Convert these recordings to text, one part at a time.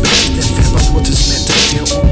respect that family was just meant to feel.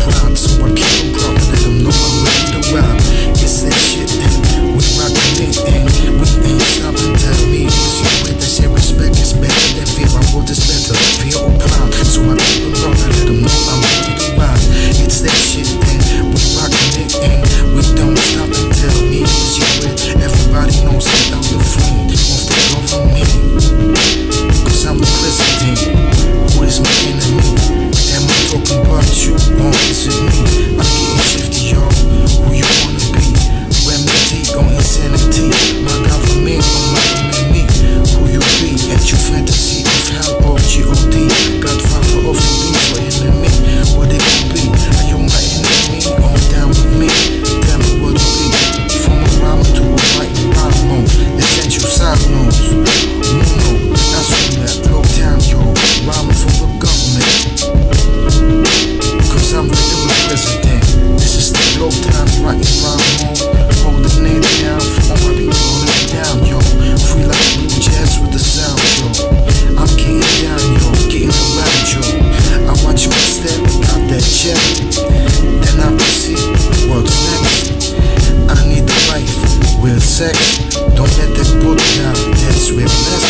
Don't let that book down. That's with less.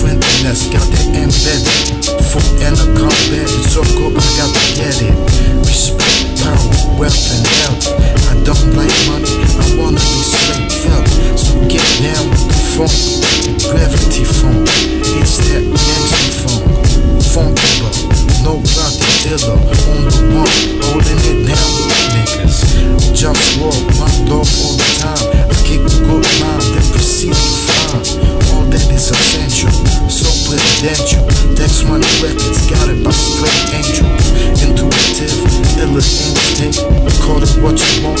Friendliness, got that embedded. Foot and a combat, it's so good, I got to get it. Respect, power, wealth, and health. I don't like money, I wanna be straight felt. So get down with the funk, gravity funk. It's that gangster funk, funkable. No rocky dealer on the one, holding it down with niggas. Just walk my love all the time. Good mind, proceed to find all that is essential. So presidential. Dex Money Records it by straight angel. Intuitive, illa instinct. Call it what you want,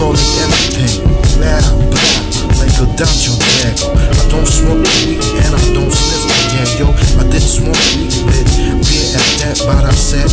call it everything. Loud, black, like a dungeon dragger. I don't smoke weed and I don't sniff the yeah, yo. I didn't smoke weed, but beer at that, but I said,